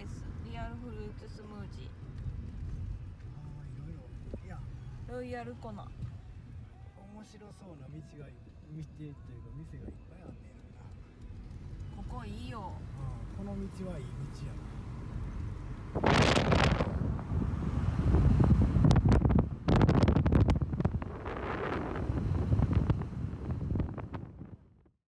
イスリアルフルーツスムージー。ああいろいろ。いやロイヤルコナ。面白そうな道が道というか店がいっぱいあんねんな。ここいいよ、うん、この道はいい道やな。